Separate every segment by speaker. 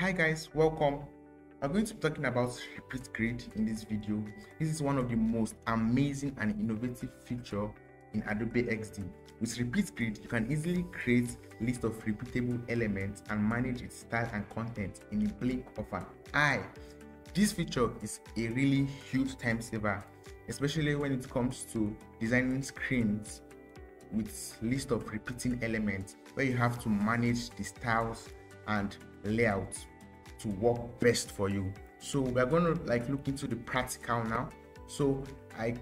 Speaker 1: hi guys welcome. I'm going to be talking about repeat grid in this video. This is one of the most amazing and innovative feature in adobe xd with repeat grid you can easily create list of repeatable elements and manage its style and content in a blink of an eye. This feature is a really huge time saver especially when it comes to designing screens with list of repeating elements where you have to manage the styles and layout to work best for you. So we're going to like look into the practical now. So i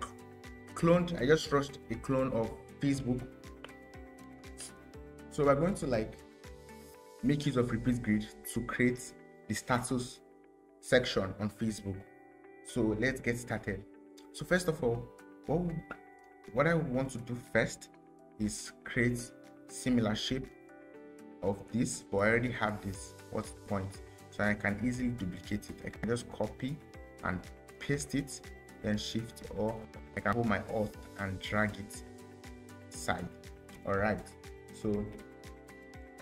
Speaker 1: cloned i just rushed a clone of facebook. So we're going to like make use of repeat grid to create the status section on facebook. So let's get started. So first of all what what i want to do first is create similar shape of this but i already have this what's the point so i can easily duplicate it. I can just copy and paste it then shift or i can hold my alt and drag it side. All right so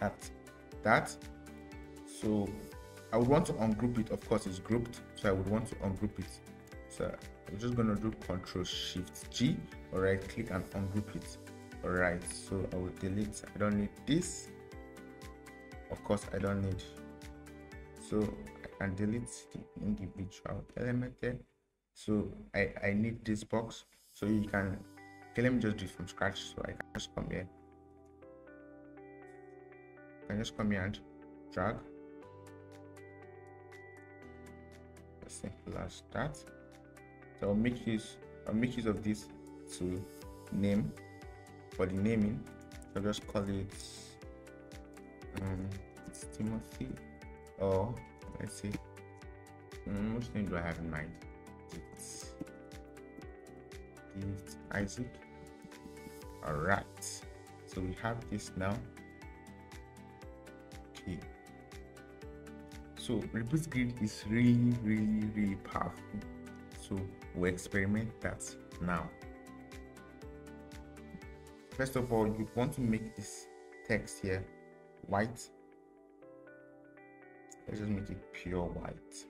Speaker 1: that's that. So i would want to ungroup it of course it's grouped so i would want to ungroup it. So i'm just to do control shift g or right click and ungroup it. All right so i will delete i don't need this. Of course i don't need so i can delete the individual element there. So i i need this box. So you can okay let me just do it from scratch. So i can just come here. I can just come here and drag. As simple as that. So i'll make use i'll make use of this to name for the naming. I'll just call it um, it's timothy or let's see. Um, which name do i have in mind? It's, it's isaac. All right. So we have this now. Okay. So repeat grid is really really really powerful. So we'll experiment that now. First of all you want to make this text here white let's just make it pure white.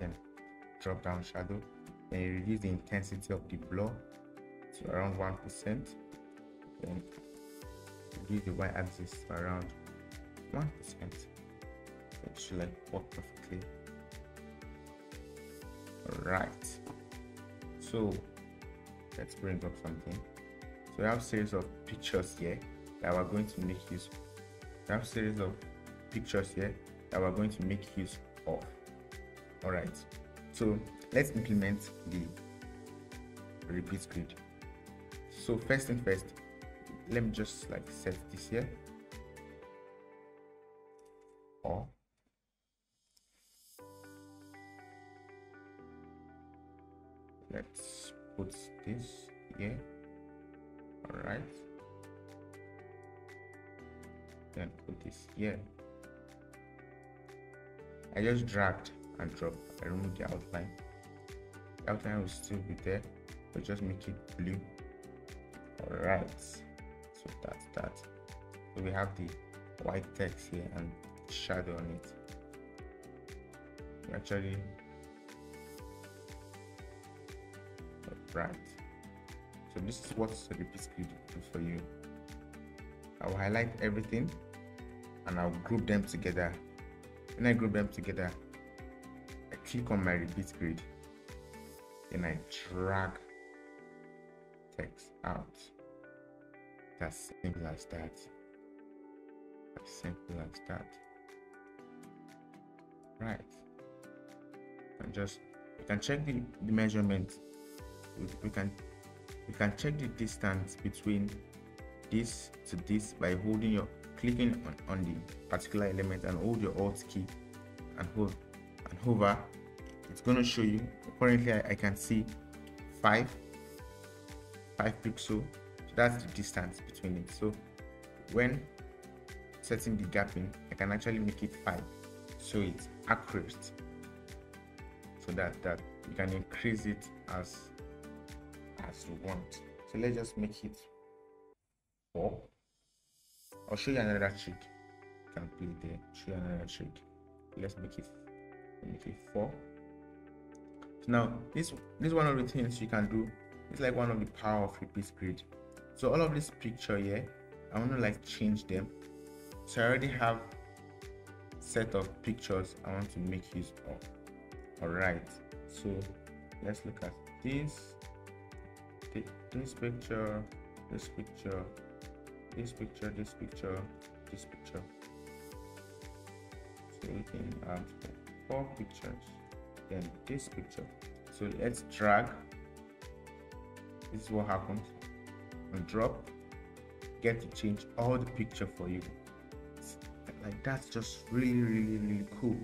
Speaker 1: Then drop down shadow. And reduce the intensity of the blur to around one percent. Then reduce the y-axis to around one percent. It should like work perfectly all right so let's bring up something. So we have series of pictures here that we're going to make use we have series of pictures here that we're going to make use of. All right so let's implement the repeat grid. So first thing first let me just like set this here. Or let's put this here. All right then put this here i just dragged and dropped. I removed the outline. The outline will still be there but just make it blue. All right so that's that. So we have the white text here and shadow on it. Actually right so this is what the grid do for you. I'll highlight everything and i'll group them together when i group them together i click on my repeat grid then i drag text out. That's simple as that. As simple as that. Right. And just you can check the, the measurement. We can we can check the distance between this to this by holding your clicking on, on the particular element and hold your alt key and hold and hover. It's going to show you currently I, I can see five five pixel. So that's the distance between it. So when setting the gapping I can actually make it five. So it's accurate. So that that you can increase it as as you want. So let's just make it four Oh, i'll show you another trick you can play there. Show you another trick let's make it make it four. So now this this is one of the things you can do it's like one of the power of repeat grid so all of this picture here i want to like change them. So i already have set of pictures i want to make use of. All right. So let's look at this. This picture this picture this picture this picture this picture. So we can add four pictures then this picture. So let's drag. This is what happens. And drop. Get to change all the picture for you. Like that's just really really really cool.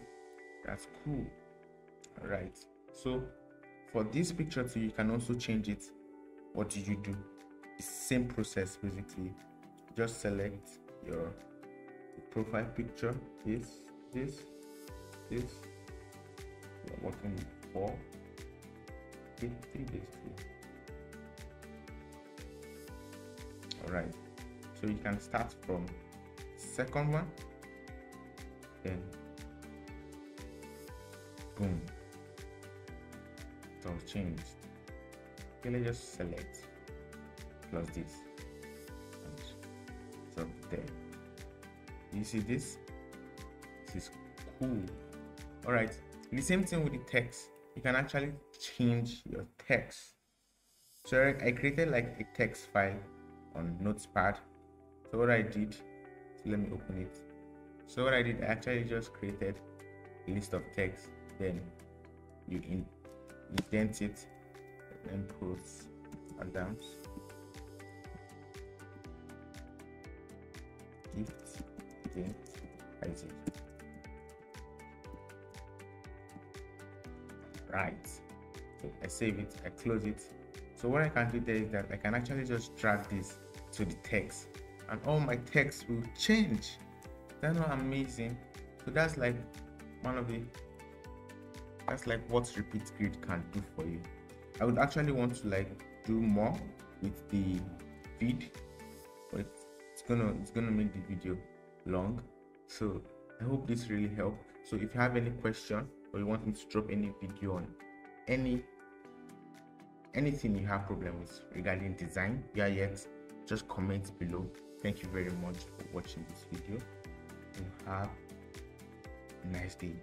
Speaker 1: That's cool. All right. So for this picture too you can also change it. What do you do? Same process basically just select your profile picture. This this this. We're working four three, days all right so you can start from second one. Then boom. It all changed. Okay let's just select plus this there. You see this? This is cool. All right. The same thing with the text. You can actually change your text. So i created like a text file on notepad. So what i did so let me open it. So what i did I actually just created a list of text. Then you in, indent it and put adams right. I save it i close it. So what i can do there is that i can actually just drag this to the text and all my text will change. That's not amazing? So that's like one of the that's like what repeat grid can do for you. I would actually want to like do more with the feed it's gonna it's gonna make the video long. So i hope this really helped. So if you have any question or you want me to drop any video on any anything you have problems regarding design yeah yet just comment below. Thank you very much for watching this video. And have a nice day